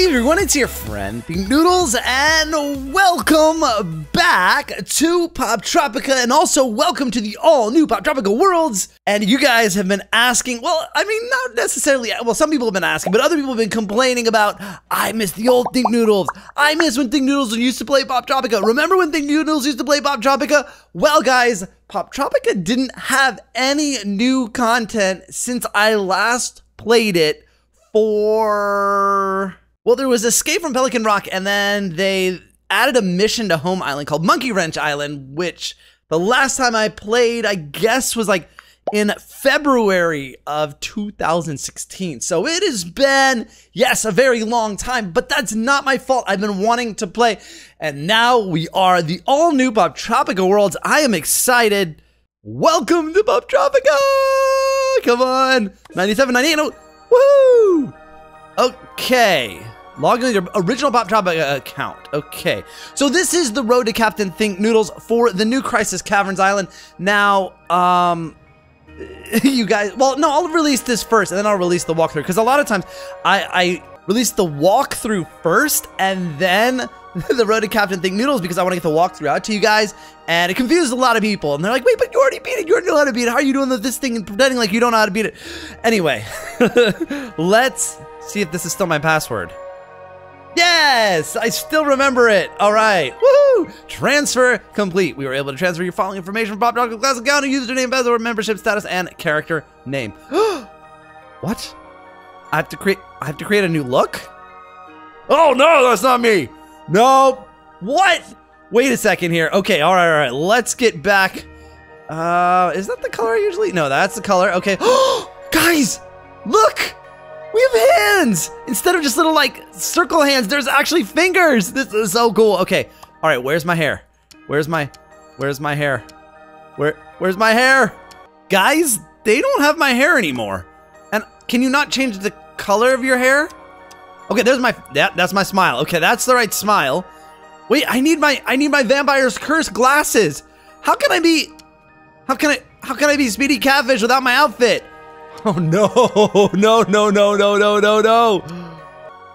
Hey everyone, it's your friend Think Noodles, and welcome back to Poptropica, and also welcome to the all-new Poptropica Worlds. And you guys have been asking, well, I mean, not necessarily, well, some people have been asking, but other people have been complaining about, I miss the old Think Noodles. I miss when Think Noodles used to play Poptropica. Remember when Think Noodles used to play Poptropica? Well, guys, Poptropica didn't have any new content since I last played it for well, there was Escape from Pelican Rock, and then they added a mission to Home Island called Monkey Wrench Island, which the last time I played, I guess, was like in February of 2016. So it has been, yes, a very long time, but that's not my fault. I've been wanting to play, and now we are the all new Poptropica Worlds. I am excited. Welcome to Poptropica! Come on, 97, 98, oh, woo! Okay. Log into your original Poptropica account. Okay. So this is the road to Captain Think Noodles for the new Crisis Caverns Island. Now, um, you guys, well, no, I'll release this first and then I'll release the walkthrough because a lot of times I, I release the walkthrough first and then the road to Captain Think Noodles because I want to get the walkthrough out to you guys. And it confused a lot of people. And they're like, wait, but you already beat it. You already know how to beat it. How are you doing this thing and pretending like you don't know how to beat it? Anyway, let's see if this is still my password. Yes, I still remember it. All right, woohoo! Transfer complete. We were able to transfer your following information from Poptropica Class account, username, password, membership status, and character name. what? I have to create. I have to create a new look. Oh no, that's not me. No. What? Wait a second here. Okay, all right, all right. Let's get back. Uh, is that the color I usually? No, that's the color. Okay. Guys, look. We have hands! Instead of just little, like, circle hands, there's actually fingers! This is so cool. Okay, alright, where's my hair? Where's my, where's my hair? Where, where's my hair? Guys, they don't have my hair anymore. And can you not change the color of your hair? Okay, there's my, that, that's my smile. Okay, that's the right smile. Wait, I need my, I need my Vampire's Curse glasses. How can I be, how can I, how can I be Speedy Catfish without my outfit? Oh no, no, no, no, no, no, no, no.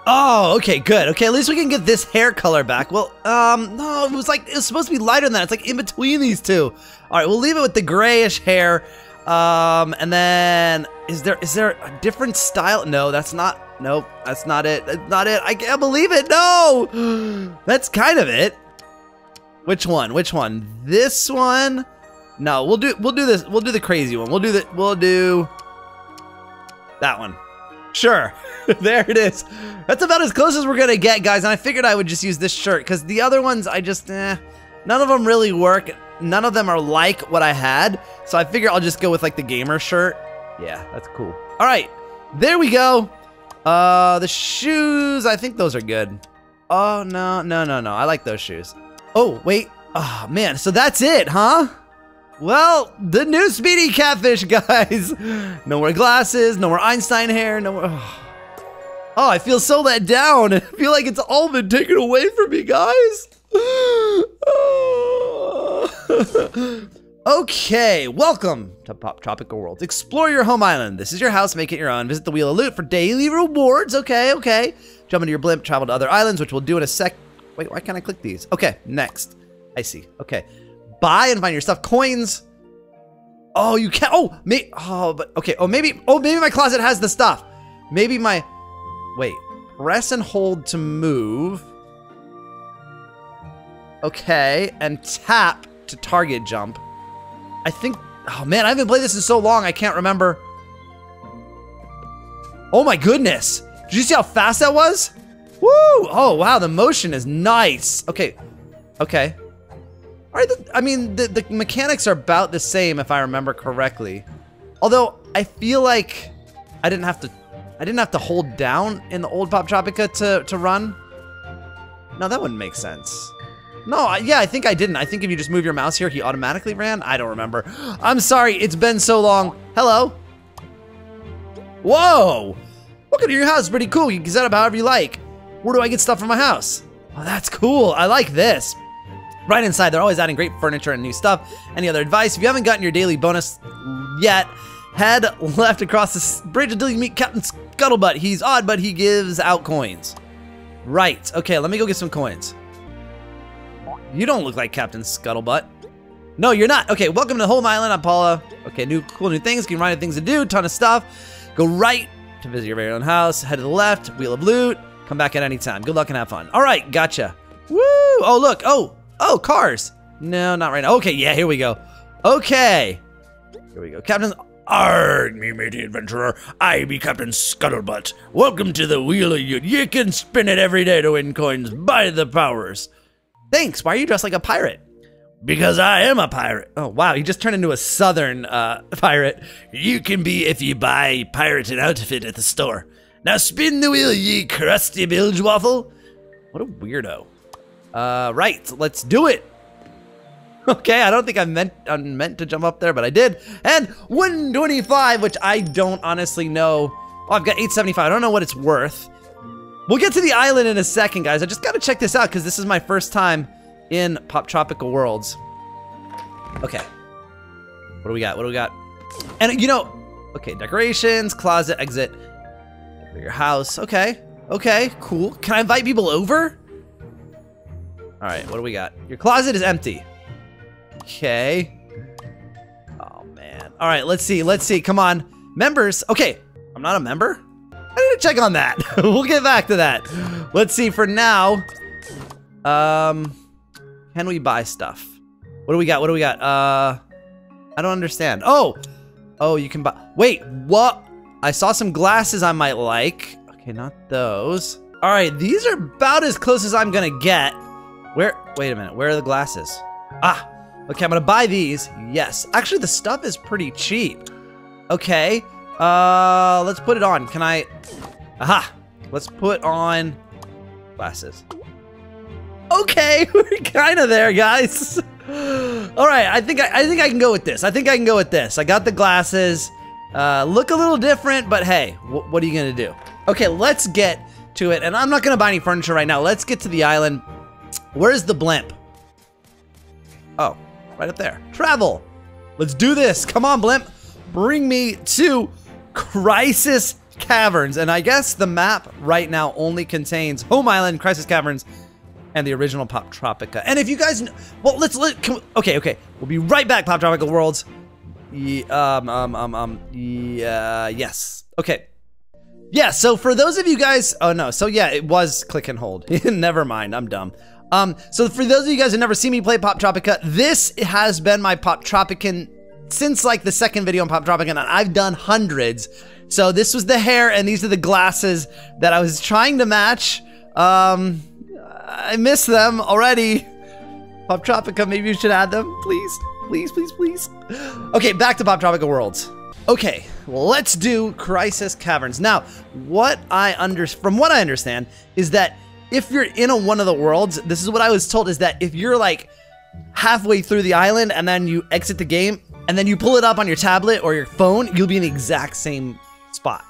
Oh, okay, good. Okay, at least we can get this hair color back. Well, um, no, it was like, it was supposed to be lighter than that. It's like in between these two. All right, we'll leave it with the grayish hair. Um, and then, is there, is there a different style? No, that's not, nope, that's not it. That's not it. I can't believe it. No, that's kind of it. Which one? Which one? This one? No, we'll do, we'll do this. We'll do the crazy one. We'll do the, we'll do, that one. Sure. there it is. That's about as close as we're gonna get, guys. And I figured I would just use this shirt because the other ones, I just, eh, none of them really work. None of them are like what I had. So I figure I'll just go with like the gamer shirt. Yeah, that's cool. All right, there we go. Uh, the shoes, I think those are good. Oh, no, no, no, no. I like those shoes. Oh, wait. Oh, man. So that's it, huh? Well, the new Speedy Catfish, guys. No more glasses, no more Einstein hair, no more... Oh, I feel so let down. I feel like it's all been taken away from me, guys. okay, welcome to Poptropica World. Explore your home island. This is your house, make it your own. Visit the Wheel of Loot for daily rewards. Okay, okay. Jump into your blimp, travel to other islands, which we'll do in a sec. Wait, why can't I click these? Okay, next. I see. Okay buy and find your stuff. Coins. Oh, you can't. Oh, me. Oh, but okay. Oh, maybe. Oh, maybe my closet has the stuff. Maybe my. Wait. Press and hold to move. Okay, and tap to target jump. I think. Oh man, I haven't played this in so long. I can't remember. Oh my goodness! Did you see how fast that was? Woo! Oh wow, the motion is nice. Okay, okay. I mean, the, the mechanics are about the same if I remember correctly. Although, I feel like I didn't have to I didn't have to hold down in the old Poptropica to, to run. No, that wouldn't make sense. No, I, yeah, I think I didn't. I think if you just move your mouse here, he automatically ran. I don't remember. I'm sorry, it's been so long. Hello? Whoa! Look at your house, pretty cool. You can set up however you like. Where do I get stuff for my house? Oh, that's cool. I like this. Right inside, they're always adding great furniture and new stuff. Any other advice? If you haven't gotten your daily bonus yet, head left across this bridge until you meet Captain Scuttlebutt. He's odd, but he gives out coins. Right. Okay, let me go get some coins. You don't look like Captain Scuttlebutt. No, you're not. Okay, welcome to Home Island. I'm Paula. Okay, new cool new things. Can remind things to do. Ton of stuff. Go right to visit your very own house. Head to the left. Wheel of Loot. Come back at any time. Good luck and have fun. All right, gotcha. Woo! Oh, look. Oh, oh, cars. No, not right now. Okay, yeah, here we go. Okay. Here we go. Captain Arg, me matey adventurer. I be Captain Scuttlebutt. Welcome to the Wheel of Loot. You can spin it every day to win coins by the powers. Thanks. Why are you dressed like a pirate? Because I am a pirate. Oh, wow. You just turned into a southern uh, pirate. You can be if you buy pirated outfit at the store. Now spin the wheel, ye crusty bilge waffle. What a weirdo. Uh, right. Let's do it. Okay, I don't think I meant I meant to jump up there, but I did. And 125, which I don't honestly know. Oh, I've got 875. I don't know what it's worth. We'll get to the island in a second, guys. I just got to check this out because this is my first time in Poptropica Worlds. Okay. What do we got? What do we got? And you know, okay, decorations, closet, exit, your house. Okay. Okay, cool. Can I invite people over? All right, what do we got? Your closet is empty. Okay. Oh, man. All right, let's see. Let's see. Come on. Members. Okay. I'm not a member? I need to check on that. we'll get back to that. Let's see. For now, um, can we buy stuff? What do we got? What do we got? Uh, I don't understand. Oh, oh, you can buy. Wait, what? I saw some glasses I might like. Okay, not those. All right, these are about as close as I'm gonna get. Where? Wait a minute. Where are the glasses? Ah, Okay, I'm gonna buy these. Yes. Actually, the stuff is pretty cheap. Okay. Uh, let's put it on. Can I? Aha. Let's put on glasses. Okay, we're kind of there, guys. All right, I think I, I think I can go with this. I think I can go with this. I got the glasses. Uh, look a little different, but hey, what are you gonna do? Okay, let's get to it. And I'm not gonna buy any furniture right now. Let's get to the island. Where's the blimp? Oh, Right up there. Travel. Let's do this. Come on, Blimp. Bring me to Crisis Caverns. And I guess the map right now only contains Home Island, Crisis Caverns, and the original Poptropica. And if you guys, well, let's let. Can, okay, okay, we'll be right back. Poptropica Worlds. Yeah, um, um, um, um, yeah, yes. Okay. Yeah. So for those of you guys, oh no. So yeah, it was click and hold. Never mind. I'm dumb. Um, so for those of you guys who never seen me play Poptropica, this has been my Poptropican since like the second video on Poptropica, and I've done hundreds. So this was the hair, and these are the glasses that I was trying to match. Um, I miss them already. Poptropica, maybe you should add them, please, please, please, please. Okay, back to Poptropica Worlds. Okay, let's do Crisis Caverns. Now, what I under from what I understand is that if you're in a, one of the worlds, this is what I was told is that if you're like halfway through the island and then you exit the game and then you pull it up on your tablet or your phone, you'll be in the exact same spot.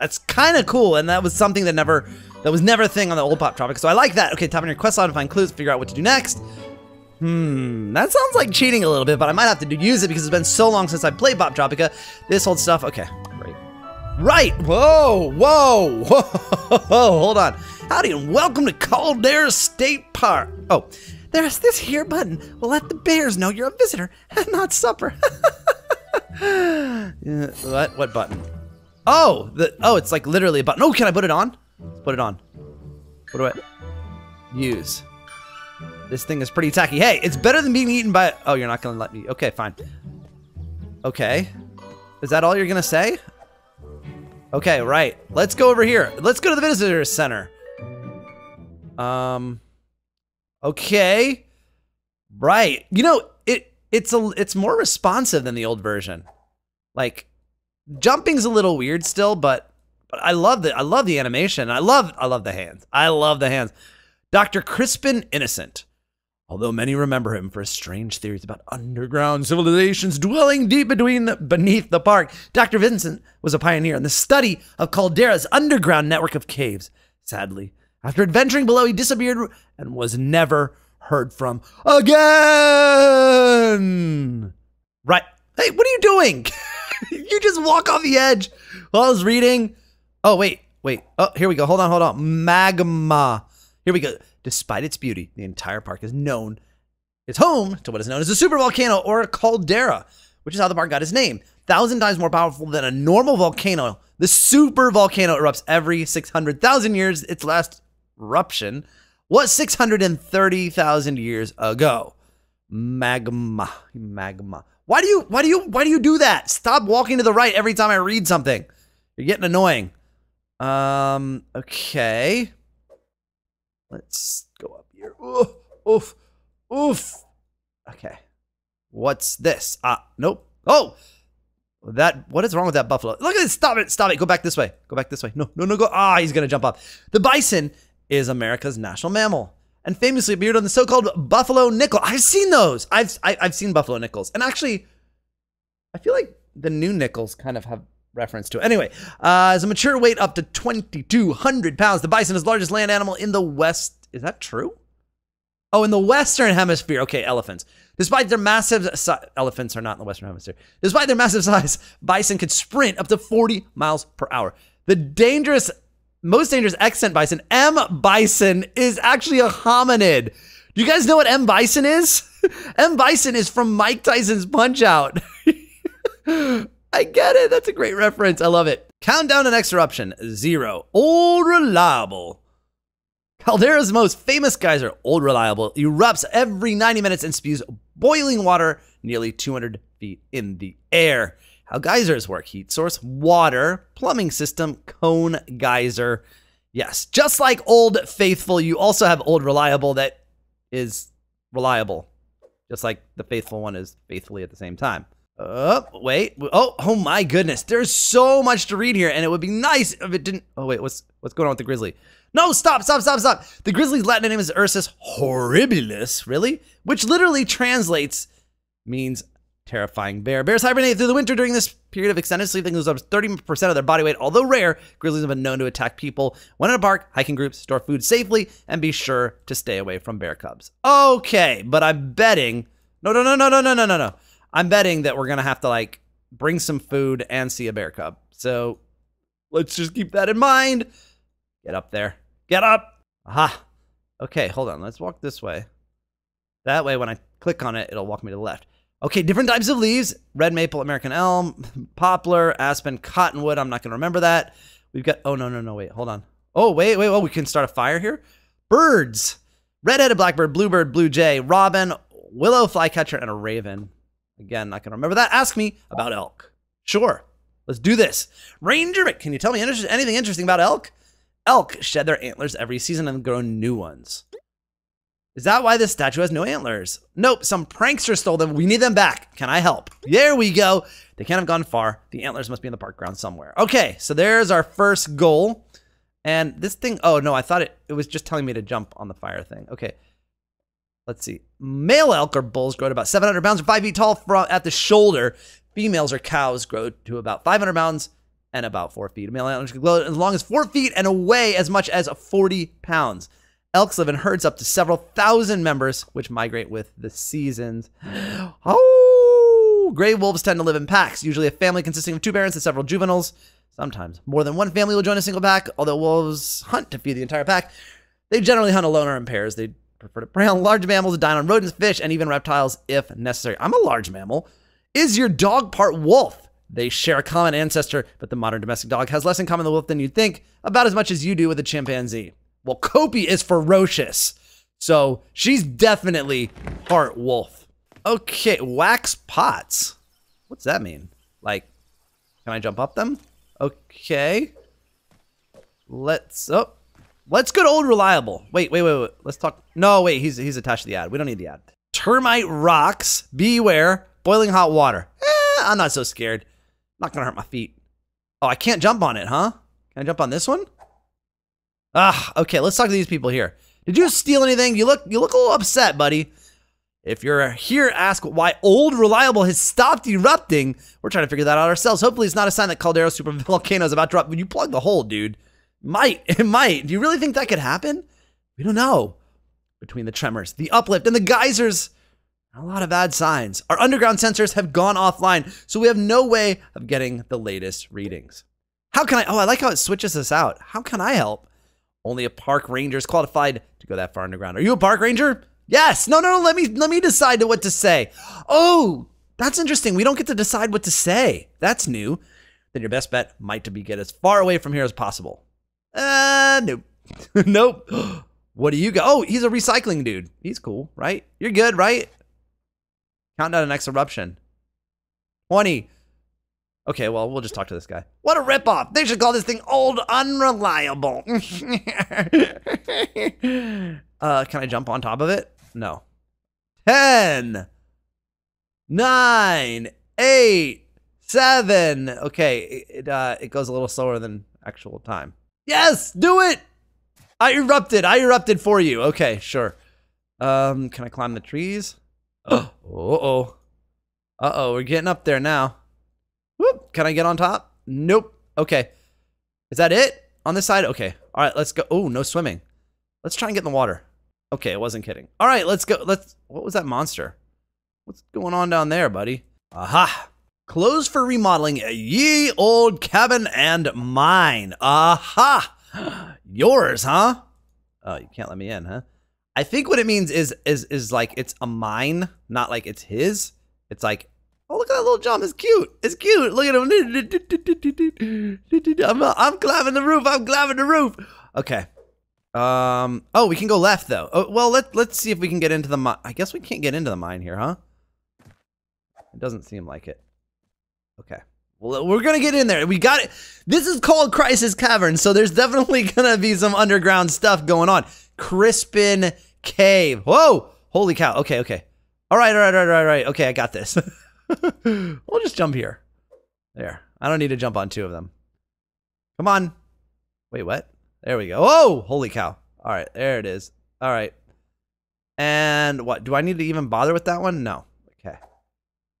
That's kind of cool, and that was something that never that was never a thing on the old Pop Tropic. So I like that. Okay, tap on your quest line to find clues, figure out what to do next. Hmm, that sounds like cheating a little bit, but I might have to do, use it because it's been so long since I played Poptropica. This old stuff, okay, great. Right, whoa, whoa, whoa, hold on. Howdy and welcome to Caldera State Park. Oh, there's this here button. We'll let the bears know you're a visitor and not supper. what? What button? Oh, the oh, it's like literally a button. Oh, can I put it on? Put it on. What do I use? This thing is pretty tacky. Hey, it's better than being eaten by. Oh, you're not gonna let me. Okay, fine. Okay, is that all you're gonna say? Okay, right. Let's go over here. Let's go to the visitor center. Um. Okay. Right. You know, it it's a it's more responsive than the old version. Like jumping's a little weird still, but but I love the I love the animation. I love I love the hands. I love the hands. Dr. Crispin Vincent. Although many remember him for his strange theories about underground civilizations dwelling deep between the, beneath the park, Dr. Vincent was a pioneer in the study of Caldera's underground network of caves. Sadly, after adventuring below, he disappeared and was never heard from again. Right. Hey, what are you doing? you just walk off the edge while I was reading. Oh, wait, wait. Oh, here we go. Hold on, hold on. Magma. Here we go. Despite its beauty, the entire park is known, It's home to what is known as a supervolcano or a caldera, which is how the park got its name. Thousand times more powerful than a normal volcano, the super volcano erupts every 600,000 years. Its last eruption was 630,000 years ago. Magma, magma. Why do you, why do you, why do you do that? Stop walking to the right every time I read something. You're getting annoying. Um, okay. Let's go up here. Oof, oof, oof. Okay. What's this? Ah, nope. Oh, that. What is wrong with that buffalo? Look at this. Stop it. Stop it. Go back this way. Go back this way. No, no, no. Go. Ah, he's gonna jump off. The bison is America's national mammal and famously appeared on the so-called buffalo nickel. I've seen those. I've I, have i have seen buffalo nickels, and actually, I feel like the new nickels kind of have reference to it. Anyway, uh, as a mature weight up to 2,200 pounds, the bison is the largest land animal in the West. Is that true? Oh, in the Western Hemisphere. Okay, elephants. Despite their massive si- elephants are not in the Western Hemisphere. Despite their massive size, bison could sprint up to 40 miles per hour. The dangerous, most dangerous extant bison, M. bison, is actually a hominid. Do you guys know what M. bison is? M. bison is from Mike Tyson's Punch Out. I get it. That's a great reference. I love it. Countdown to next eruption zero. Old Reliable. Caldera's most famous geyser, Old Reliable, erupts every 90 minutes and spews boiling water nearly 200 feet in the air. How geysers work heat source, water, plumbing system, cone geyser. Yes, just like Old Faithful, you also have Old Reliable that is reliable, just like the Faithful one is faithfully at the same time. Oh, wait. Oh, oh my goodness. There's so much to read here, and it would be nice if it didn't. Oh, wait. What's what's going on with the grizzly? No, stop, stop, stop, stop. The grizzly's Latin name is Ursus horribilis, really? Which literally translates means terrifying bear. Bears hibernate through the winter during this period of extended sleep. They lose up to 30% of their body weight. Although rare, grizzlies have been known to attack people when in a park, hiking groups, store food safely, and be sure to stay away from bear cubs. Okay, but I'm betting. No, no, no, no, no, no, no, no, no. I'm betting that we're gonna have to like bring some food and see a bear cub. So let's just keep that in mind. Get up there. Get up. Aha. Okay, hold on. Let's walk this way. That way, when I click on it, it'll walk me to the left. Okay, different types of leaves red maple, American elm, poplar, aspen, cottonwood. I'm not going to remember that. We've got, oh, no, no, no, wait, hold on. Oh, wait, wait, well, we can start a fire here. Birds red-headed blackbird, bluebird, blue jay, robin, willow flycatcher, and a raven. Again, not gonna remember that. Ask me about elk. Sure, let's do this. Ranger, can you tell me anything interesting about elk? Elk shed their antlers every season and grow new ones. Is that why this statue has no antlers? Nope, some prankster stole them. We need them back. Can I help? There we go. They can't have gone far. The antlers must be in the park ground somewhere. Okay, so there's our first goal. And this thing, oh no, I thought it, it was just telling me to jump on the fire thing. Okay, let's see. Male elk or bulls grow to about 700 pounds or 5 feet tall at the shoulder. Females or cows grow to about 500 pounds and about 4 feet. Male antlers can grow as long as 4 feet and weigh as much as 40 pounds. Elks live in herds up to several thousand members, which migrate with the seasons. Oh, gray wolves tend to live in packs, usually a family consisting of two parents and several juveniles. Sometimes more than one family will join a single pack, although wolves hunt to feed the entire pack. They generally hunt alone or in pairs. They prefer to prey on large mammals, dine on rodents, fish, and even reptiles if necessary. I'm a large mammal. Is your dog part wolf? They share a common ancestor, but the modern domestic dog has less in common with the wolf than you'd think, about as much as you do with a chimpanzee. Well, Kopi is ferocious, so she's definitely part wolf. Okay, wax pots. What's that mean? Like, can I jump up them? Okay. Let's, oh, Let's go to old reliable. Wait, wait, wait, wait. Let's talk. No, wait. He's he's attached to the ad. We don't need the ad. Termite rocks. Beware. Boiling hot water. Eh, I'm not so scared. Not gonna hurt my feet. Oh, I can't jump on it, huh? Can I jump on this one? Ah, okay. Let's talk to these people here. Did you steal anything? You look you look a little upset, buddy. If you're here, ask why old reliable has stopped erupting. We're trying to figure that out ourselves. Hopefully, it's not a sign that Caldera super volcano is about to erupt. When you plug the hole, dude. Might. It might. Do you really think that could happen? We don't know. Between the tremors, the uplift, and the geysers, a lot of bad signs. Our underground sensors have gone offline, so we have no way of getting the latest readings. How can I? Oh, I like how it switches us out. How can I help? Only a park ranger is qualified to go that far underground. Are you a park ranger? Yes. No, no, no. Let me let me decide what to say. Oh, that's interesting. We don't get to decide what to say. That's new. Then your best bet might to be get as far away from here as possible. Uh, nope. nope. What do you go? Oh, he's a recycling dude. He's cool, right? You're good, right? Count down the next eruption. 20. Okay, well, we'll just talk to this guy. What a ripoff! They should call this thing old unreliable. uh, can I jump on top of it? No. 10, 9, 8, 7. Okay, it, uh, it goes a little slower than actual time. Yes, do it! I erupted. I erupted for you. Okay, sure. Um, can I climb the trees? Uh oh. Uh oh, we're getting up there now. Can I get on top? Nope. Okay. Is that it? On this side? Okay. All right, let's go. Oh, no swimming. Let's try and get in the water. Okay, I wasn't kidding. All right, let's go. Let's. What was that monster? What's going on down there, buddy? Aha. Closed for remodeling ye old cabin and mine. Aha. Yours, huh? Oh, you can't let me in, huh? I think what it means is is is like it's a mine, not like it's his. It's like, oh look at that little jump, it's cute, it's cute. Look at him. I'm I'm climbing the roof. I'm climbing the roof. Okay. Um. Oh, we can go left though. Oh, well, let let's see if we can get into the mine. I guess we can't get into the mine here, huh? It doesn't seem like it. Okay. Well, we're gonna get in there. We got it. This is called Crisis Cavern, so there's definitely gonna be some underground stuff going on. Crispin Cave. Whoa! Holy cow. Okay, okay. All right, all right, all right, all right. Okay, I got this. we'll just jump here. There. I don't need to jump on two of them. Come on. Wait, what? There we go. Oh, holy cow. All right, there it is. All right. And what? Do I need to even bother with that one? No. Okay.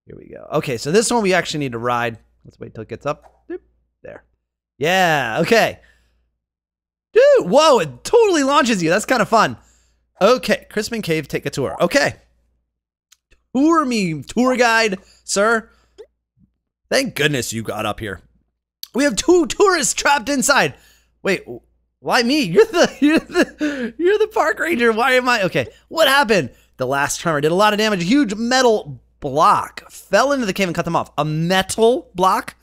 Here we go. Okay, so this one we actually need to ride. Let's wait till it gets up. Doop. There. Yeah, okay. Dude, whoa, it totally launches you. That's kind of fun. Okay, Crispin Cave, take a tour. Okay. Tour me, tour guide, sir. Thank goodness you got up here. We have two tourists trapped inside. Wait, why me? You're the you're the you're the park ranger. Why am I okay? What happened? The last tremor did a lot of damage. A huge metal block fell into the cave and cut them off. A metal block?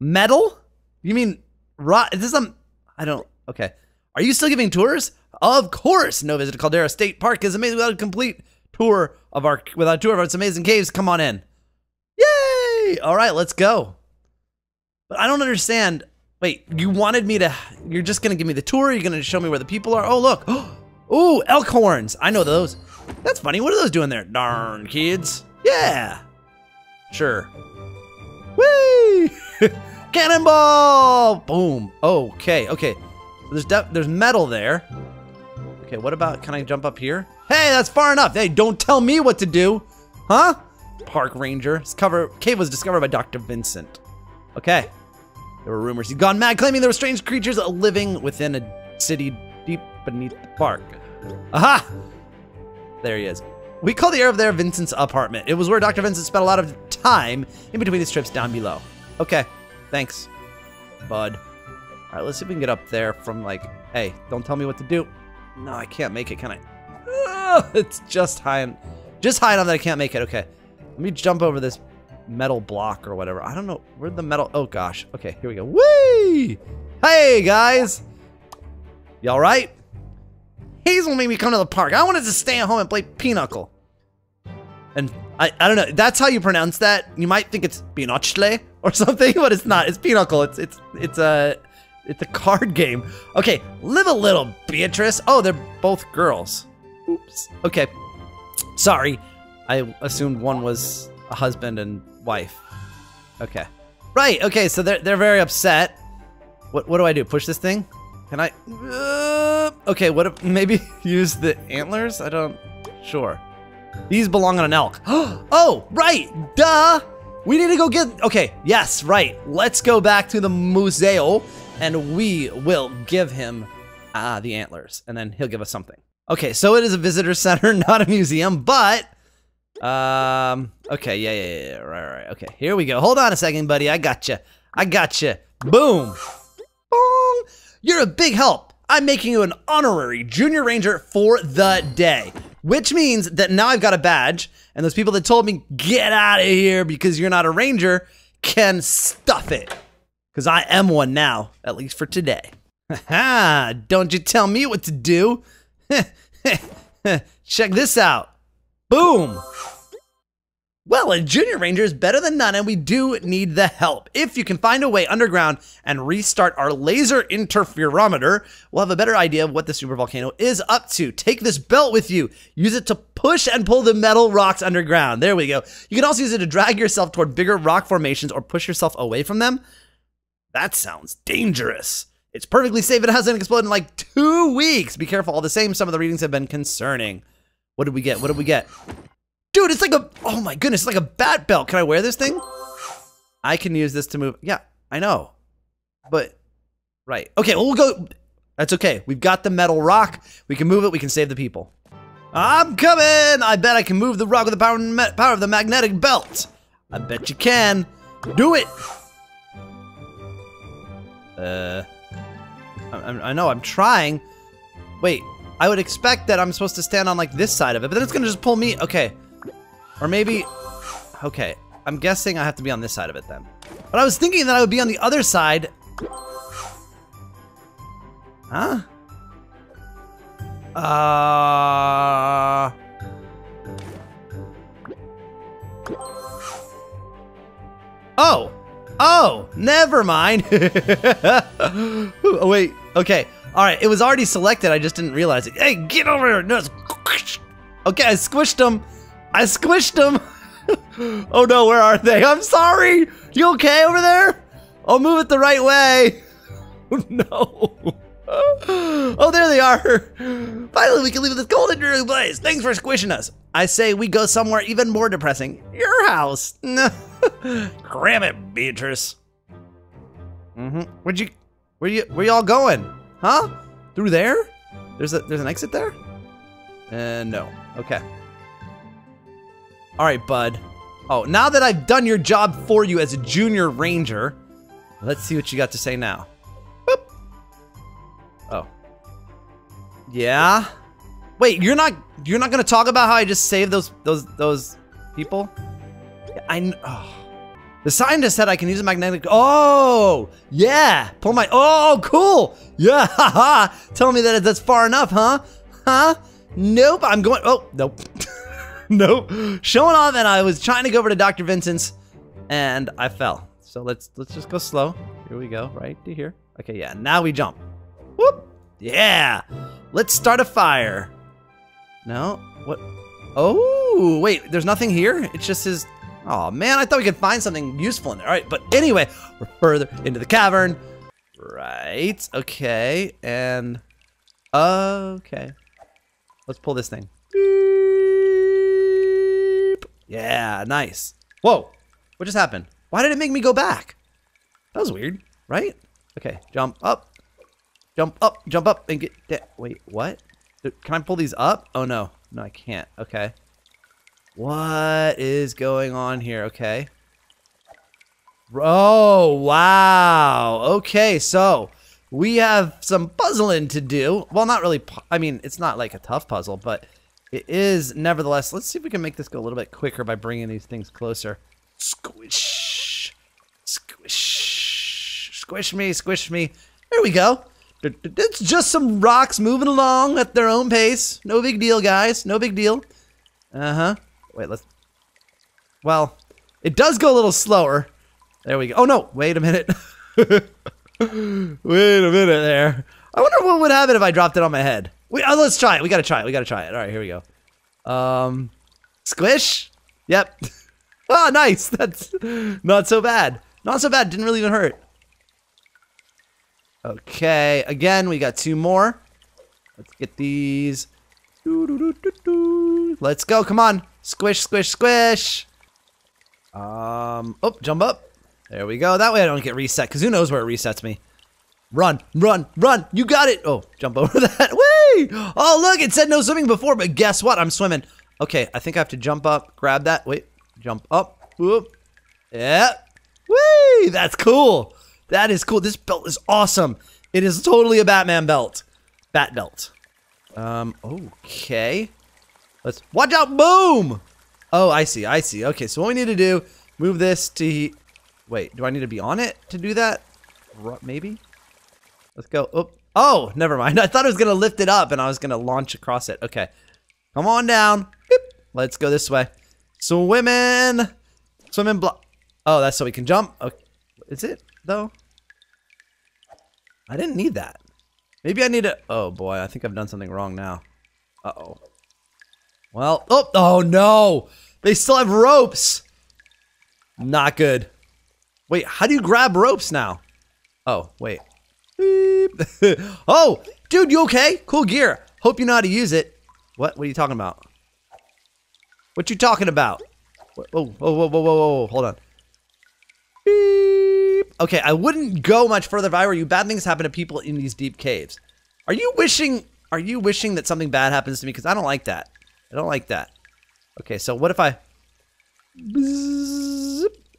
Metal? You mean rot? Is this a? I don't. Okay. Are you still giving tours? Of course. No visit to Caldera State Park is amazing without a complete tour of our without tour of its amazing caves. Come on in. Yay! All right, let's go. But I don't understand. Wait, you wanted me to? You're just gonna give me the tour? You're gonna show me where the people are? Oh, look. Oh, elk horns. I know those. That's funny. What are those doing there? Darn kids. Yeah. Sure. Whee! Cannonball! Boom. Okay, okay. There's there's metal there. Okay, what about, can I jump up here? Hey, that's far enough. Hey, don't tell me what to do. Huh? Park ranger. This cover, cave was discovered by Dr. Vincent. Okay. There were rumors he'd gone mad, claiming there were strange creatures living within a city deep beneath the park. Aha! There he is. We call the area of there Vincent's apartment. It was where Dr. Vincent spent a lot of time in between his trips down below. Okay, thanks, bud. All right, let's see if we can get up there from like, hey, don't tell me what to do. No, I can't make it, can I? Oh, it's just high, and just high enough that I can't make it. Okay, let me jump over this metal block or whatever. I don't know where the metal. Oh gosh. Okay, here we go. Whee! Hey guys, y'all right? Hazel made me come to the park. I wanted to stay at home and play Pinochle. And I, I don't know. That's how you pronounce that. You might think it's Pinochle or something, but it's not. It's Pinochle. It's it's it's a it's a card game. Okay, live a little, Beatrice. Oh, they're both girls. Oops. Okay. Sorry. I assumed one was a husband and wife. Okay. Right. Okay. So they're they're very upset. What what do I do? Push this thing? Can I? Uh, okay. What? If, maybe use the antlers? I don't. Sure. These belong on an elk. oh, right. Duh. We need to go get. Okay. Yes. Right. Let's go back to the museo, and we will give him ah the antlers, and then he'll give us something. Okay. So it is a visitor center, not a museum, but. Um. Okay. Yeah. Yeah. Yeah. Right. Right. Okay. Here we go. Hold on a second, buddy. I got you. I got you. Boom. Boom. You're a big help. I'm making you an honorary junior ranger for the day, which means that now I've got a badge, and those people that told me, get out of here because you're not a ranger, can stuff it. Because I am one now, at least for today. Ha Don't you tell me what to do. Check this out. Boom. Well, a junior ranger is better than none, and we do need the help. If you can find a way underground and restart our laser interferometer, we'll have a better idea of what the super volcano is up to. Take this belt with you. Use it to push and pull the metal rocks underground. There we go. You can also use it to drag yourself toward bigger rock formations or push yourself away from them. That sounds dangerous. It's perfectly safe. It hasn't exploded in like two weeks. Be careful. All the same, some of the readings have been concerning. What did we get? What did we get? Dude, it's like a, oh my goodness, it's like a bat belt. Can I wear this thing? I can use this to move. Yeah, I know. But, right. Okay, well, we'll go. That's okay. We've got the metal rock. We can move it. We can save the people. I'm coming. I bet I can move the rock with the power, power of the magnetic belt. I bet you can. Do it. Uh, I, I know, I'm trying. Wait, I would expect that I'm supposed to stand on like this side of it, but then it's gonna just pull me. Okay. Or maybe, okay, I'm guessing I have to be on this side of it then. But I was thinking that I would be on the other side. Huh? Uh... Oh! Oh! Never mind! oh, wait, okay. Alright, it was already selected, I just didn't realize it. Hey, get over here! No, okay, I squished them. I squished them. oh no, where are they? I'm sorry. You okay over there? I'll move it the right way. Oh, no. Oh, there they are. Finally, we can leave this golden dreary place. Thanks for squishing us. I say we go somewhere even more depressing. Your house. Cram it, Beatrice. Mm-hmm. Where'd you, where you, where y'all going? Huh? Through there? There's a, there's an exit there? Uh, no. Okay. All right, bud. Oh, now that I've done your job for you as a junior ranger, let's see what you got to say now. Boop. Oh. Yeah. Wait, you're not you're not gonna talk about how I just saved those those those people? I oh. The scientist said I can use a magnetic. Oh, yeah. Pull my. Oh, cool. Yeah. Haha. Tell me that that's far enough, huh? Huh? Nope. I'm going. Oh, nope. nope. Showing off, and I was trying to go over to Dr. Vincent's, and I fell. So let's let's just go slow. Here we go, right to here. Okay, yeah. Now we jump. Whoop. Yeah. Let's start a fire. No. What? Oh, wait. There's nothing here. It's just his. Oh man, I thought we could find something useful in there. All right, but anyway, we're further into the cavern. Right. Okay. And okay. Let's pull this thing. Yeah, nice. Whoa, what just happened? Why did it make me go back? That was weird, right? Okay, jump up, jump up, jump up, and get. Wait, what? Can I pull these up? Oh no, no, I can't. Okay. What is going on here? Okay. Oh, wow. Okay, so we have some puzzling to do. Well, not really. I mean, it's not like a tough puzzle, but it is nevertheless. Let's see if we can make this go a little bit quicker by bringing these things closer. Squish. Squish. Squish me, squish me. There we go. It's just some rocks moving along at their own pace. No big deal, guys. No big deal. Uh-huh. Wait, let's... Well, it does go a little slower. There we go. Oh, no. Wait a minute. wait a minute there. I wonder what would happen if I dropped it on my head. We, oh, let's try it. We gotta try it. We gotta try it. All right, here we go. Um, squish. Yep. oh, nice. That's not so bad. Not so bad. Didn't really even hurt. Okay. Again, we got two more. Let's get these. Let's go. Come on. Squish, squish, squish. Um. Oh, jump up. There we go. That way I don't get reset, because who knows where it resets me. Run, run, run. You got it. Oh, jump over that. Whee! Oh, look, it said no swimming before, but guess what? I'm swimming. Okay, I think I have to jump up, grab that. Wait, jump up. Whoop. Yeah. Whee! That's cool. That is cool. This belt is awesome. It is totally a Batman belt. Bat belt. Um, okay. Let's watch out. Boom. Oh, I see. I see. Okay, so what we need to do, move this to, wait, do I need to be on it to do that? Maybe? Let's go. Oh, oh, never mind. I thought I was going to lift it up and I was going to launch across it. Okay. Come on down. Beep. Let's go this way. Swimming. Swimming block. Oh, that's so we can jump. Okay. Is it, though? I didn't need that. Maybe I need to. Oh boy, I think I've done something wrong now. Uh oh. Well, oh, oh no! They still have ropes! Not good. Wait, how do you grab ropes now? Oh, wait. Oh, dude, you okay? Cool gear. Hope you know how to use it. What? What are you talking about? What you talking about? Whoa, oh, whoa, oh, whoa, whoa, whoa, whoa, hold on. Beep. Okay, I wouldn't go much further if I were you. Bad things happen to people in these deep caves. Are you wishing? Are you wishing that something bad happens to me? Because I don't like that. I don't like that. Okay, so what if I?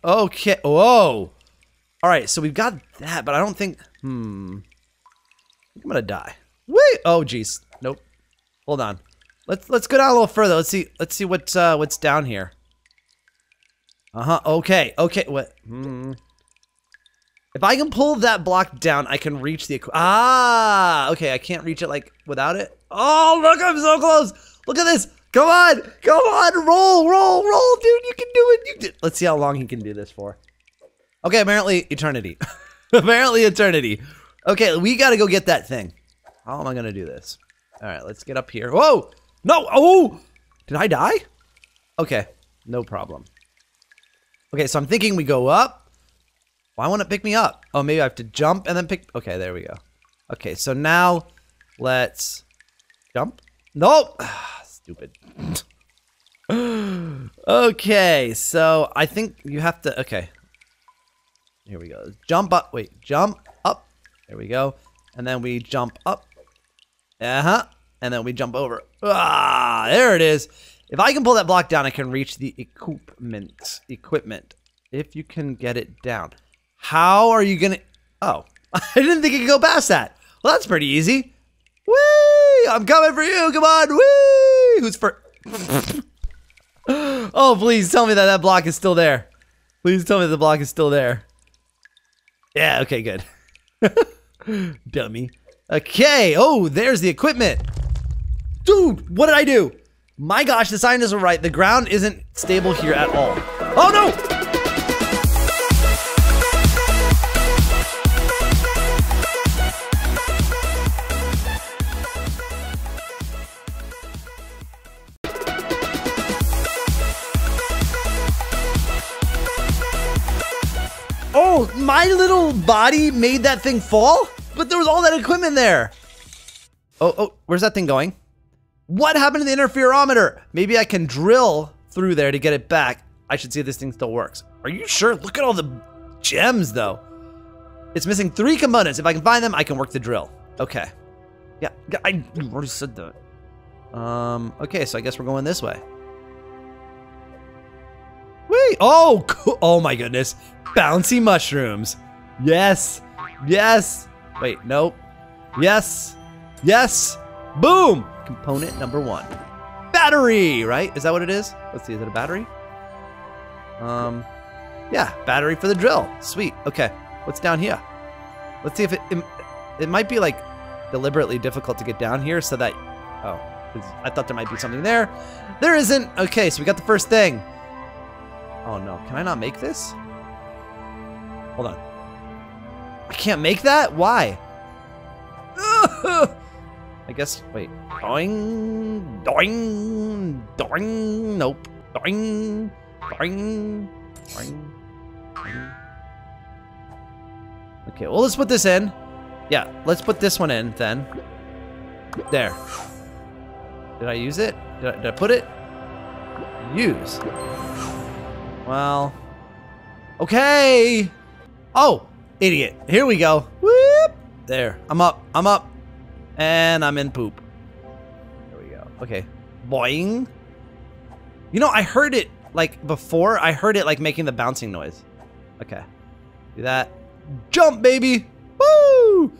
Okay. Whoa. All right, so we've got that, but I don't think. Hmm. I I'm gonna die. Wait. Oh, jeez. Nope. Hold on. Let's let's go down a little further. Let's see. Let's see what's uh what's down here. Uh huh. Okay. Okay. What? Hmm. If I can pull that block down, I can reach the ah. Okay, I can't reach it like without it. Oh, look! I'm so close. Look at this. Come on, come on, roll, roll, roll, dude. You can do it. You did. Let's see how long he can do this for. Okay, apparently eternity. apparently eternity. Okay, we got to go get that thing. How am I gonna do this? All right, let's get up here. Whoa! No! Oh! Did I die? Okay, no problem. Okay, so I'm thinking we go up. Why won't it pick me up? Oh, maybe I have to jump and then pick. Okay, there we go. Okay, so now let's jump. Nope. Stupid. okay, so I think you have to. Okay. Here we go. Jump up. Wait, jump up. There we go. And then we jump up. Uh huh. And then we jump over. Ah, there it is. If I can pull that block down, I can reach the equipment. Equipment. If you can get it down. How are you gonna? Oh, I didn't think you could go past that. Well, that's pretty easy. Whee! I'm coming for you. Come on. Whee! Who's for? oh, please tell me that that block is still there. Please tell me the block is still there. Yeah. Okay. Good. Dummy. Okay. Oh, there's the equipment. Dude, what did I do? My gosh, the sign isn't right. The ground isn't stable here at all. Oh no! My little body made that thing fall? But there was all that equipment there. Oh, oh, where's that thing going? What happened to the interferometer? Maybe I can drill through there to get it back. I should see if this thing still works. Are you sure? Look at all the gems, though. It's missing three components. If I can find them, I can work the drill. Okay. Yeah, I already said that. Um, okay, so I guess we're going this way. Wait, oh, oh my goodness. Bouncy mushrooms. Yes, yes. Wait, nope. Yes, yes. Boom. Component number one. Battery, right? Is that what it is? Let's see, is it a battery? Um, yeah, battery for the drill. Sweet. Okay, what's down here? Let's see if it, it, it might be like deliberately difficult to get down here so that, oh, I thought there might be something there. There isn't. Okay, so we got the first thing. Oh no, can I not make this? Hold on. I can't make that? Why? I guess, wait. Doing, doing, doing, nope. Doing, doing, doing, doing. Okay, well, let's put this in. Yeah, let's put this one in then. There. Did I use it? Did I, did I put it? Use. Well. Okay. Oh, idiot. Here we go. Whoop. There. I'm up. I'm up. And I'm in poop. There we go. Okay. Boing. You know, I heard it like before. I heard it like making the bouncing noise. Okay. Do that. Jump, baby. Woo!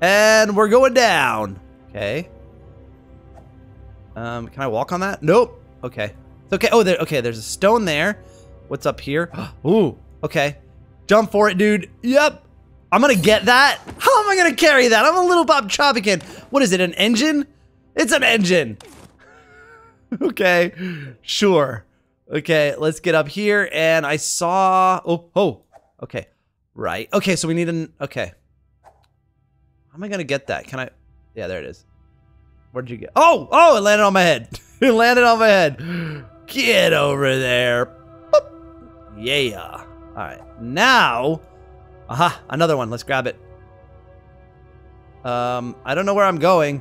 And we're going down. Okay. Um, can I walk on that? Nope. Okay. Okay. Oh, there. Okay, there's a stone there. What's up here? Ooh. Okay. Jump for it, dude. Yep. I'm gonna get that. How am I gonna carry that? I'm a little Poptropican. What is it? An engine? It's an engine. okay. Sure. Okay. Let's get up here. And I saw. Oh. Oh. Okay. Right. Okay. So we need an. Okay. How am I gonna get that? Can I? Yeah. There it is. Where'd you get? Oh, oh, it landed on my head. it landed on my head. Get over there. Boop. Yeah. All right. Now, aha, another one. Let's grab it. Um, I don't know where I'm going,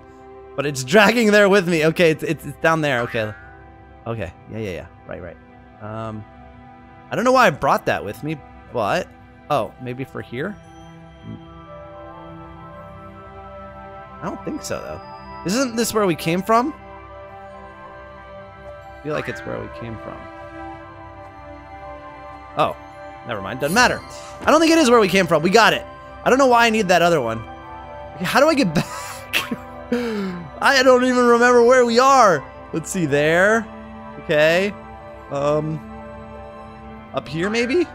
but it's dragging there with me. Okay, it's, it's, it's down there. Okay. Okay. Yeah, yeah, yeah. Right, right. Um, I don't know why I brought that with me, but, oh, maybe for here? I don't think so, though. Isn't this where we came from? I feel like it's where we came from. Oh, never mind. Doesn't matter. I don't think it is where we came from. We got it. I don't know why I need that other one. How do I get back? I don't even remember where we are. Let's see there. Okay. Um. Up here, maybe?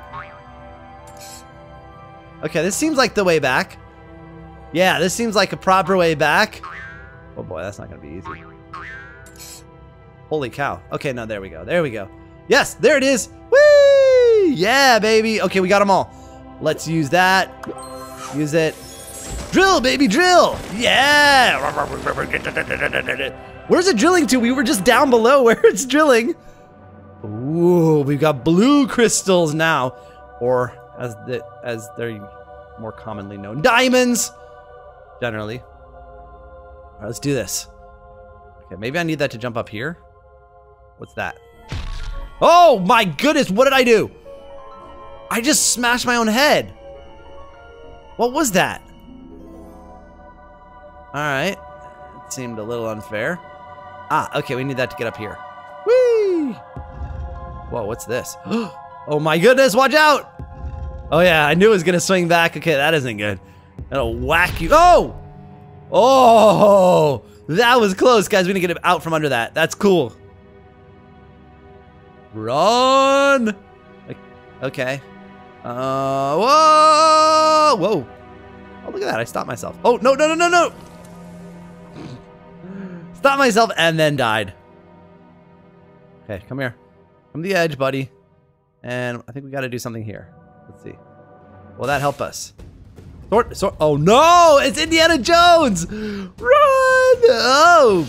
Okay, this seems like the way back. Yeah, this seems like a proper way back. Oh boy, that's not gonna be easy. Holy cow. Okay, no, there we go. There we go. Yes, there it is. Yeah, baby. Okay, we got them all. Let's use that. Use it. Drill, baby, drill. Yeah. Where's it drilling to? We were just down below where it's drilling. Ooh, we've got blue crystals now. Or as the as they're more commonly known, diamonds. Generally. Let's do this. Okay, maybe I need that to jump up here. What's that? Oh my goodness, what did I do? I just smashed my own head. What was that? All right. It seemed a little unfair. Ah, okay, we need that to get up here. Whee! Whoa, what's this? Oh my goodness, watch out! Oh yeah, I knew it was gonna swing back. Okay, that isn't good. That'll whack you. Oh! Oh! That was close, guys. We need to get him out from under that. That's cool. Run! Okay. Uh, whoa! Whoa. Oh, look at that. I stopped myself. Oh, no, no, no, no, no! Stopped myself and then died. Okay, come here. From the edge, buddy. And I think we got to do something here. Let's see. Will that help us? Sort, sort. Oh no! It's Indiana Jones! Run! Oh!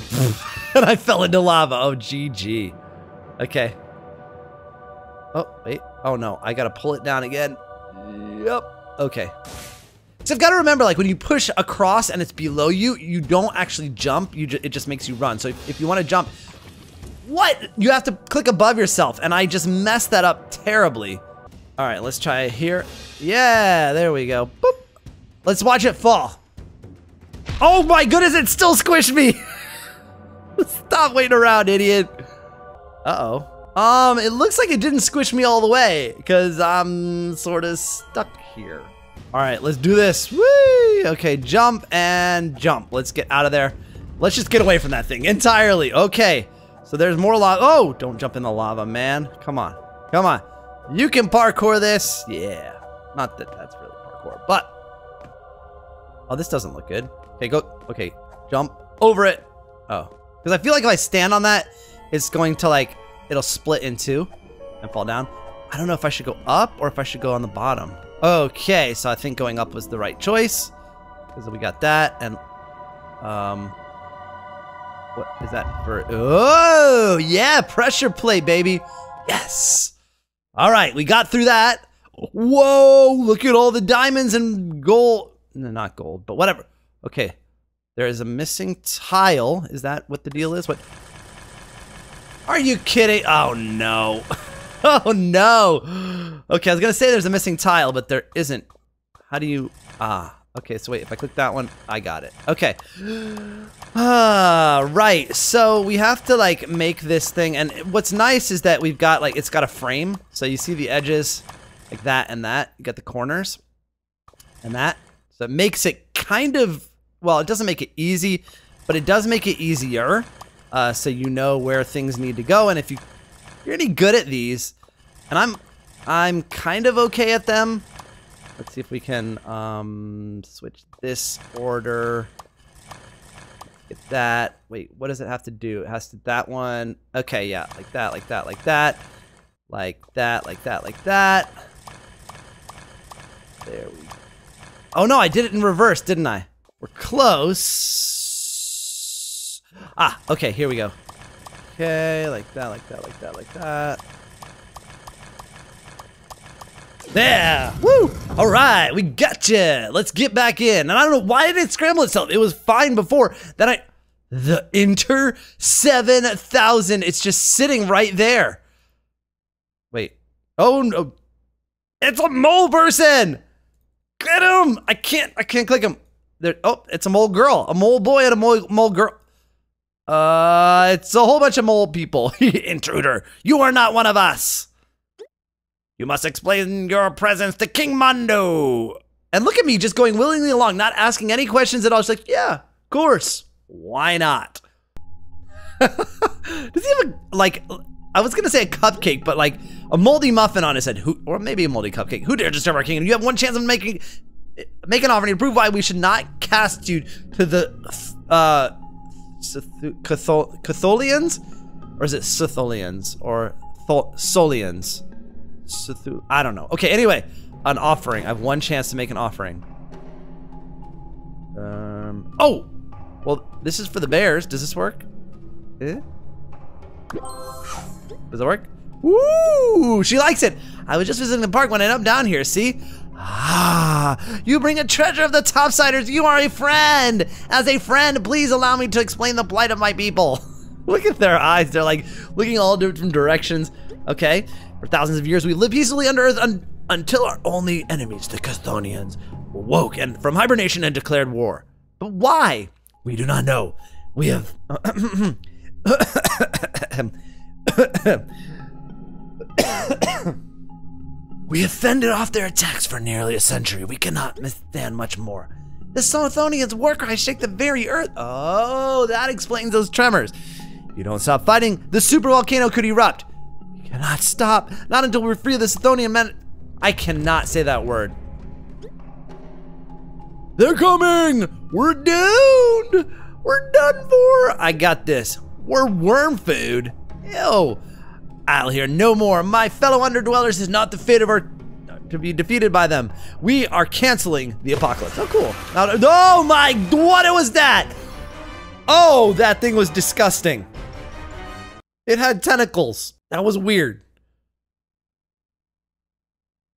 and I fell into lava. Oh, GG. Okay. Oh, wait. Oh no, I gotta pull it down again. Yep. Okay. So I've got to remember, like, when you push across and it's below you, you don't actually jump. You ju it just makes you run. So if, if you want to jump, what? You have to click above yourself, and I just messed that up terribly. All right, let's try it here. Yeah, there we go. Boop. Let's watch it fall. Oh my goodness, it still squished me. Stop waiting around, idiot. Uh-oh. Um, it looks like it didn't squish me all the way because I'm sort of stuck here. All right, let's do this. Whee! Okay, jump and jump. Let's get out of there. Let's just get away from that thing entirely. Okay, so there's more lava. Oh, don't jump in the lava, man. Come on, come on. You can parkour this. Yeah, not that that's really parkour, but oh, this doesn't look good. Okay, go. Okay, jump over it. Oh, because I feel like if I stand on that, it's going to like it'll split in two and fall down. I don't know if I should go up or if I should go on the bottom. Okay, so I think going up was the right choice because we got that and um what is that for oh yeah pressure plate baby. Yes. All right we got through that. Whoa look at all the diamonds and gold no, not gold but whatever. Okay there is a missing tile. Is that what the deal is? What are you kidding oh no oh no. Okay, I was gonna say there's a missing tile, but there isn't. How do you, ah, okay, so wait, if I click that one, I got it. Okay. Ah, right, so we have to like make this thing, and what's nice is that we've got like, it's got a frame, so you see the edges, like that and that, you got the corners, and that, so it makes it kind of, well, it doesn't make it easy, but it does make it easier, uh, so you know where things need to go. And if you you're any good at these, and I'm I'm kind of okay at them. Let's see if we can um, switch this order. Get that. Wait, what does it have to do? It has to that one. Okay, yeah, like that, like that, like that, like that, like that, like that. There we. Go. Oh no, I did it in reverse, didn't I? We're close. Ah, okay, here we go. Okay, like that, like that, like that, like that. There! Woo! All right, we got you. Let's get back in. And I don't know why did it scramble itself. It was fine before. Then I, the Inter seven thousand. It's just sitting right there. Wait. Oh no! It's a mole person. Get him! I can't. I can't click him. There. Oh, it's a mole girl, a mole boy, and a mole mole girl. Uh, it's a whole bunch of mole people. Intruder, you are not one of us. You must explain your presence to King Mondo. And look at me just going willingly along, not asking any questions at all. She's like, yeah, of course. Why not? Does he have a, like, I was going to say a cupcake, but like a moldy muffin on his head. Who, or maybe a moldy cupcake. Who dare disturb our king? And you have one chance of making, make an offering to prove why we should not cast you to the, uh, Catholians? Or is it Sitholians? Or Solians? I don't know. Okay, anyway, an offering. I have one chance to make an offering. Um. Oh, well, this is for the bears. Does this work? Eh? Does it work? Woo! She likes it. I was just visiting the park when I am down here. See? Ah, you bring a treasure of the topsiders. You are a friend. As a friend, please allow me to explain the plight of my people. Look at their eyes. They're like looking all different directions. Okay. For thousands of years, we lived peacefully under Earth un until our only enemies, the Chthonians, woke and from hibernation and declared war. But why? We do not know. We have. We have fended off their attacks for nearly a century. We cannot withstand much more. The Sothonians' war cry shake the very earth. Oh, that explains those tremors. If you don't stop fighting, the super volcano could erupt You cannot stop. Not until we're free of the Sithonian men. I cannot say that word. They're coming! We're doomed! We're done for! I got this. We're worm food. Ew. I'll hear no more. My fellow underdwellers is not the fate of our to be defeated by them. We are canceling the apocalypse. Oh, cool. Oh my, what it was that? Oh, that thing was disgusting. It had tentacles. That was weird.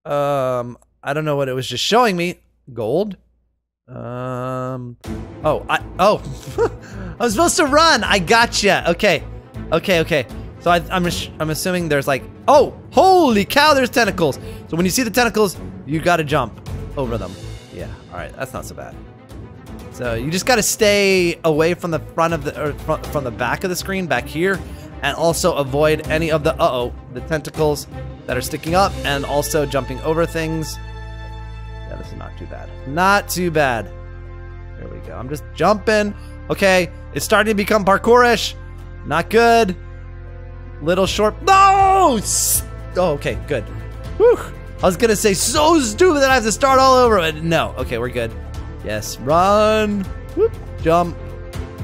Um, I don't know what it was just showing me. Gold. Um. Oh, I. Oh, I was supposed to run. I gotcha. Okay. Okay. Okay. So I, I'm. I'm assuming there's like. Oh, holy cow! There's tentacles. So when you see the tentacles, you got to jump over them. Yeah. All right. That's not so bad. So you just got to stay away from the front of the or from the back of the screen back here and also avoid any of the, uh-oh, the tentacles that are sticking up and also jumping over things. Yeah, this is not too bad. Not too bad. There we go. I'm just jumping. Okay, it's starting to become parkourish. Not good. Little short. No! Oh, okay, good. Whew. I was gonna say so stupid that I have to start all over, but no. Okay, we're good. Yes, run. Whoop, jump.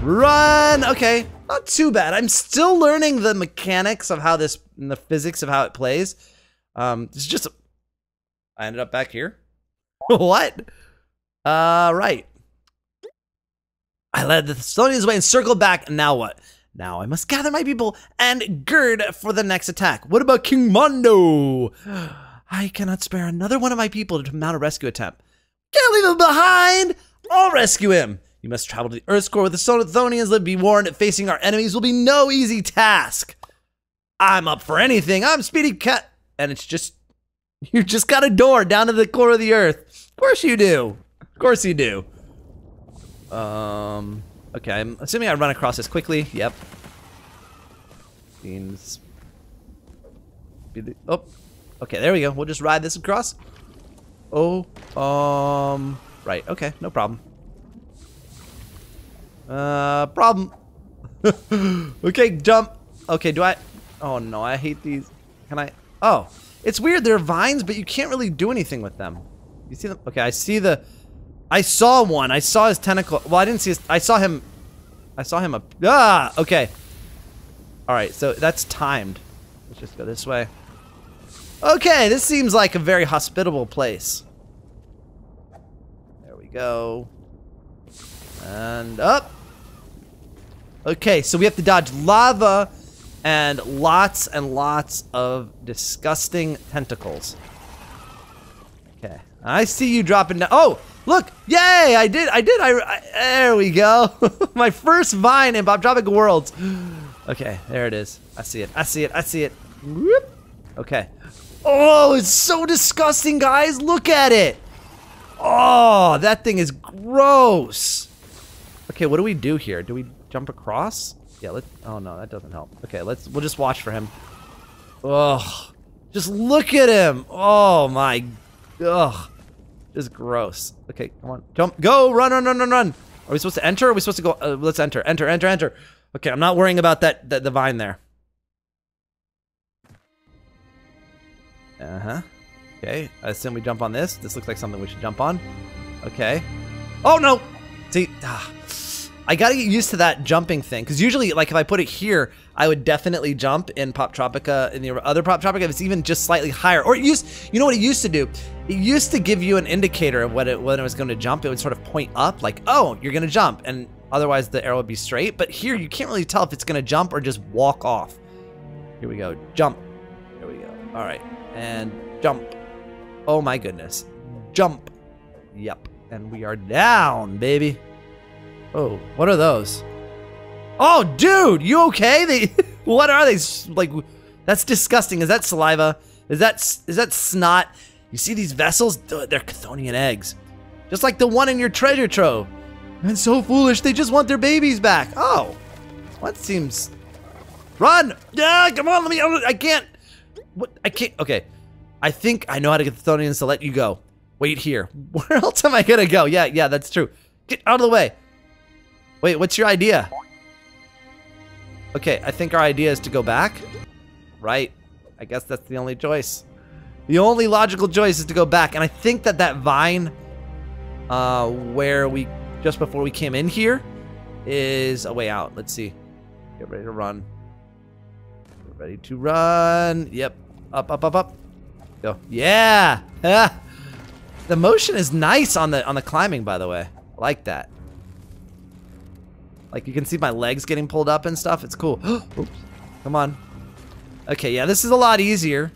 Run. Okay, not too bad. I'm still learning the mechanics of how this, the physics of how it plays. Um, it's just, I ended up back here. what? Uh, right. I led the Thessalonians away and circled back. And now what? Now I must gather my people and gird for the next attack. What about King Mondo? I cannot spare another one of my people to mount a rescue attempt. Can't leave him behind! I'll rescue him. You must travel to the Earth's core with the Sonothonians. Live be warned, facing our enemies will be no easy task. I'm up for anything. I'm Speedy Cat. And it's just, you just got a door down to the core of the Earth. Of course you do. Of course you do. Um, okay, I'm assuming I run across this quickly. Yep. Means. Oh, okay, there we go. We'll just ride this across. Oh, um, right. Okay, no problem. Uh, problem. okay, jump. Okay, do I? Oh no, I hate these. Can I? Oh, it's weird. They're vines, but you can't really do anything with them. You see them? Okay, I see the. I saw one. I saw his tentacle. Well, I didn't see his. I saw him. I saw him up. Ah, okay. All right, so that's timed. Let's just go this way. Okay, this seems like a very hospitable place. There we go. And up. Okay, so we have to dodge lava and lots and lots of disgusting tentacles. I see you dropping down. Oh, look! Yay! I did. I did. I. I there we go. My first vine in Poptropica Worlds. Okay, there it is. I see it. I see it. I see it. Whoop. Okay. Oh, it's so disgusting, guys. Look at it. Oh, that thing is gross. Okay, what do we do here? Do we jump across? Yeah, let's, oh no, that doesn't help. Okay, let's, we'll just watch for him. Ugh. Just look at him. Oh my, ugh. Just gross. Okay, come on. Jump, go, run, run, run, run, run. Are we supposed to enter? Are we supposed to go, uh, let's enter, enter, enter, enter. Okay, I'm not worrying about that, that the vine there. Uh-huh. Okay, I assume we jump on this. This looks like something we should jump on. Okay. Oh, no! See, ah, I gotta get used to that jumping thing, because usually, like, if I put it here, I would definitely jump in Poptropica, in the other Poptropica, if it's even just slightly higher. Or it used, you know what it used to do? It used to give you an indicator of what it, when it was going to jump. It would sort of point up, like, oh, you're going to jump, and otherwise the arrow would be straight. But here, you can't really tell if it's going to jump or just walk off. Here we go. Jump. Here we go. All right. And jump. Oh my goodness. Jump. Yep. And we are down, baby. Oh, what are those? Oh, dude, you okay? They, what are they? Like, that's disgusting. Is that saliva? Is that is that snot? You see these vessels? They're Chthonian eggs, just like the one in your treasure trove. And so foolish, they just want their babies back. Oh, what seems? Run! Yeah, come on, let me. Oh, I can't. What? I can't. Okay, I think I know how to get the Chthonians to let you go. Wait here. Where else am I gonna go? Yeah, yeah, that's true. Get out of the way. Wait, what's your idea? Okay, I think our idea is to go back. Right. I guess that's the only choice. The only logical choice is to go back. And I think that that vine, uh, where we, just before we came in here, is a way out. Let's see. Get ready to run. Get ready to run. Yep. Up, up, up, up. Go. Yeah. the motion is nice on the on the climbing, by the way. I like that. Like you can see my legs getting pulled up and stuff. It's cool. Oops. Come on. Okay, yeah, this is a lot easier.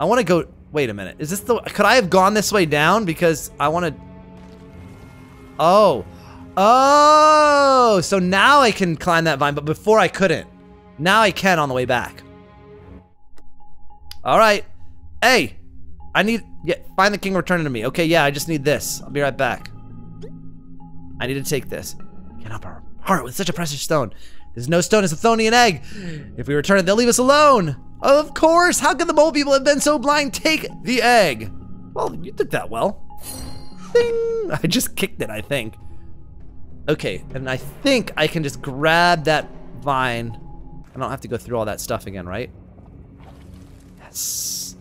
I want to go. Wait a minute. Is this the? Could I have gone this way down because I want to? Oh, oh. So now I can climb that vine, but before I couldn't. Now I can on the way back. All right. Hey, I need. Yeah, find the king returning to me. Okay, yeah, I just need this. I'll be right back. I need to take this. Get up our heart with such a precious stone. There's no stone as a Chthonian egg. If we return it, they'll leave us alone. Of course, how could the mole people have been so blind? Take the egg. Well, you did that well. Ding! I just kicked it, I think. Okay, and I think I can just grab that vine. I don't have to go through all that stuff again, right? Yes.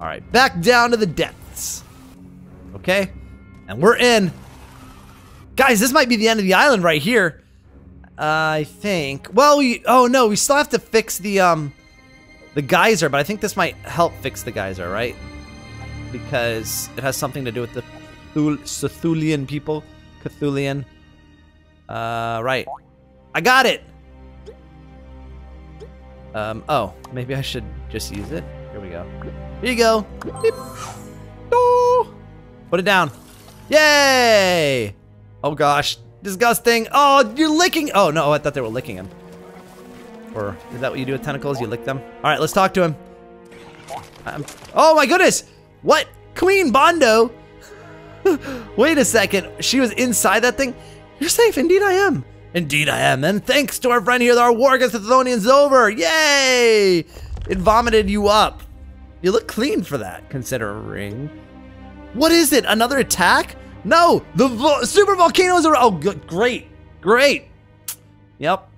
All right, back down to the depths. Okay, and we're in. Guys, this might be the end of the island right here. Uh, I think. Well, we. Oh no, we still have to fix the um, the geyser, but I think this might help fix the geyser, right? Because it has something to do with the Cthulian people. Cthulian. Uh, right. I got it. Um. Oh, maybe I should just use it. Here we go. Here you go. Beep. Oh. Put it down. Yay! Oh gosh, disgusting. Oh, you're licking. Oh no, I thought they were licking him. Or is that what you do with tentacles? You lick them? All right, let's talk to him. Um, oh my goodness. What? Queen Bondo? Wait a second. She was inside that thing? You're safe. Indeed I am. Indeed I am. And thanks to our friend here, our war against the Chthonians over. Yay! It vomited you up. You look clean for that, considering. What is it? Another attack? No, the vo super volcanoes are. Oh, good, great. Great. Yep.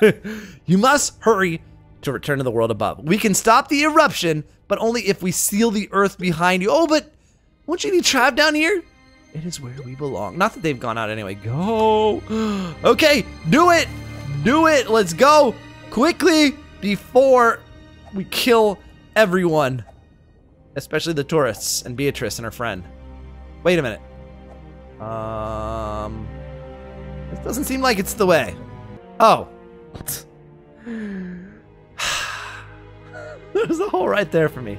you must hurry to return to the world above. We can stop the eruption, but only if we seal the earth behind you. Oh, but won't you need Trav down here? It is where we belong. Not that they've gone out anyway. Go. Okay, do it. Do it. Let's go quickly before we kill everyone, especially the tourists and Beatrice and her friend. Wait a minute. Um, this doesn't seem like it's the way. Oh. There's a hole right there for me.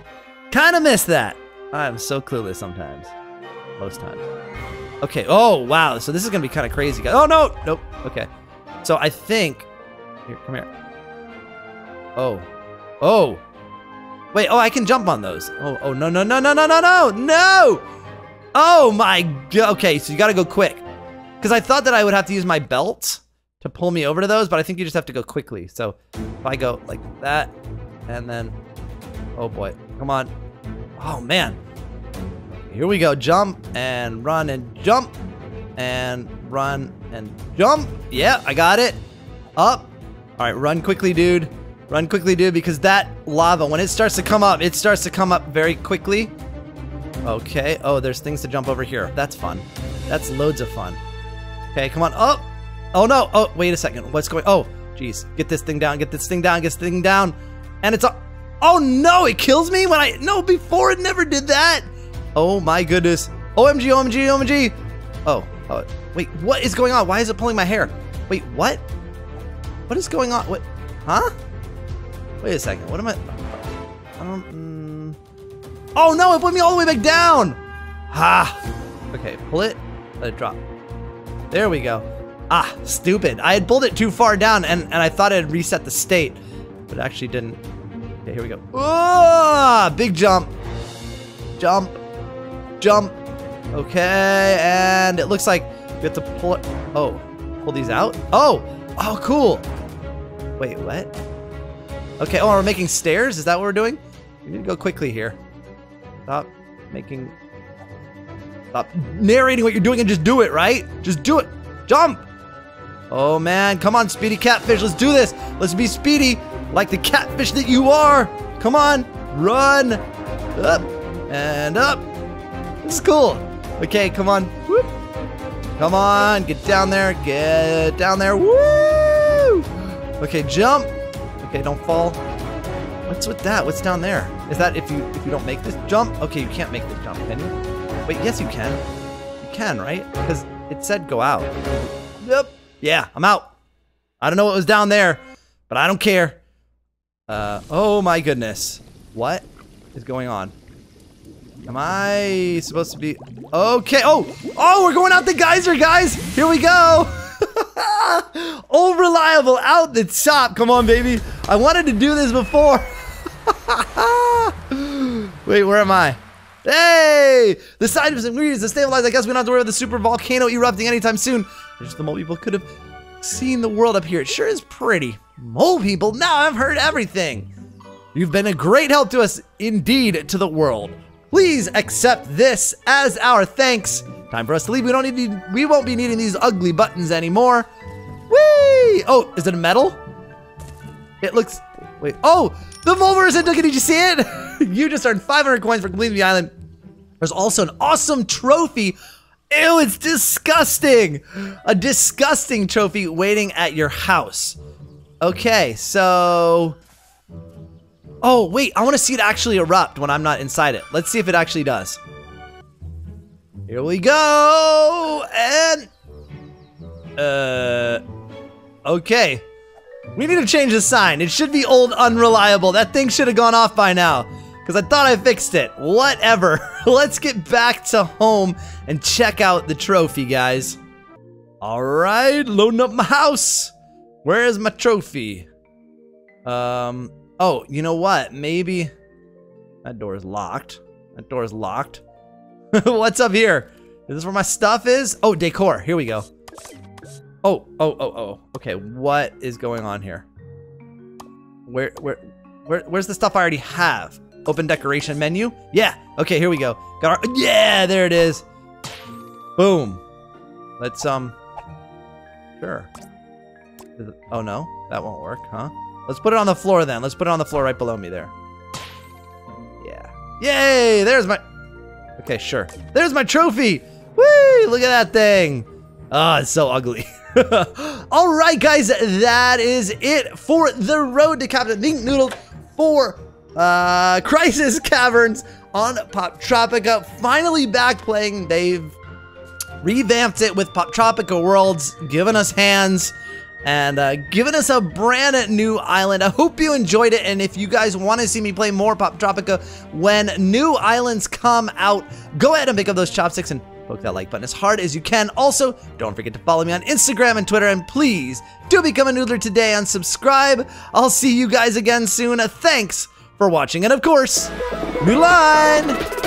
Kind of missed that. I'm so clueless sometimes. Most times. Okay. Oh, wow. So this is going to be kind of crazy. Oh, no. Nope. Okay. So I think... Here, come here. Oh. Oh. Wait. Oh, I can jump on those. Oh, oh, no, no, no, no, no, no, no. No. Oh, my God. Okay, so you got to go quick. Because I thought that I would have to use my belt to pull me over to those, but I think you just have to go quickly. So if I go like that, and then... Oh, boy. Come on. Oh, man. Here we go. Jump and run and jump and run and jump. Yeah, I got it. Up. All right, run quickly, dude. Run quickly, dude, because that lava, when it starts to come up, it starts to come up very quickly. Okay. Oh, there's things to jump over here. That's fun. That's loads of fun. Okay, come on. Oh, oh no. Oh, wait a second. What's going? Oh, jeez. Get this thing down. Get this thing down. Get this thing down. And it's. Oh no! It kills me when I. No, before it never did that. Oh my goodness. OMG, OMG, OMG. Oh, oh, wait, what is going on? Why is it pulling my hair? Wait, what? What is going on? What? Huh? Wait a second. What am I? Um. Oh no! It put me all the way back down. Ha. Okay, pull it. Let it drop. There we go. Ah, stupid. I had pulled it too far down, and and I thought it had reset the state, but it actually didn't. Okay, here we go. Ah, big jump. Jump. Jump. Okay, and it looks like we have to pull it. Oh, pull these out? Oh, oh, cool. Wait, what? Okay, oh, we're making stairs? Is that what we're doing? We need to go quickly here. Stop making... Stop narrating what you're doing and just do it, right? Just do it. Jump. Oh, man. Come on, Speedy Catfish. Let's do this. Let's be speedy like the catfish that you are. Come on. Run. Up and up. This is cool. Okay, come on. Whoop. Come on. Get down there. Get down there. Woo! Okay, jump. Okay, don't fall. What's with that? What's down there? Is that if you if you don't make this jump? Okay, you can't make this jump, can you? Wait, yes you can. You can, right? Because it said go out. Yep. Yeah, I'm out. I don't know what was down there, but I don't care. Uh, oh my goodness. What is going on? Am I supposed to be... Okay, oh! Oh, we're going out the geyser, guys! Here we go! Old Reliable out the top. Come on, baby. I wanted to do this before. Wait, where am I? Hey! The side of ingredients to stabilize. I guess we don't have to worry about the super volcano erupting anytime soon. There's the mole people could have seen the world up here. It sure is pretty. Mole people, now I've heard everything. You've been a great help to us, indeed, to the world. Please accept this as our thanks. Time for us to leave. We don't need. We won't be needing these ugly buttons anymore. Whee! Oh, is it a medal? It looks. Wait. Oh, the Volver Did you see it? you just earned 500 coins for completing the island. There's also an awesome trophy. Ew, it's disgusting. A disgusting trophy waiting at your house. Okay, so Oh, wait, I want to see it actually erupt when I'm not inside it. Let's see if it actually does. Here we go! And... Uh... Okay. We need to change the sign. It should be old unreliable. That thing should have gone off by now. Because I thought I fixed it. Whatever. Let's get back to home and check out the trophy, guys. Alright, loading up my house. Where is my trophy? Um, Oh, you know what? Maybe that door is locked. That door is locked. What's up here? Is this where my stuff is? Oh, decor. Here we go. Oh, oh, oh, oh. Okay, what is going on here? Where, where, where, where's the stuff I already have? Open decoration menu? Yeah. Okay, here we go. Got our, yeah, there it is. Boom. Let's, um, Sure. Oh no, that won't work, huh? Let's put it on the floor then. Let's put it on the floor right below me there. Yeah. Yay! There's my. Okay, sure. There's my trophy. Whee! Look at that thing. Ah, it's so ugly. All right, guys, that is it for the road to Captain Think Noodle for uh, Crisis Caverns on Poptropica. Finally back playing. They've revamped it with Poptropica Worlds, given us hands, and uh, given us a brand new island. I hope you enjoyed it, and if you guys want to see me play more Poptropica when new islands come out, go ahead and pick up those chopsticks and poke that like button as hard as you can. Also, don't forget to follow me on Instagram and Twitter, and please do become a noodler today and subscribe. I'll see you guys again soon. Thanks for watching, and of course, Line!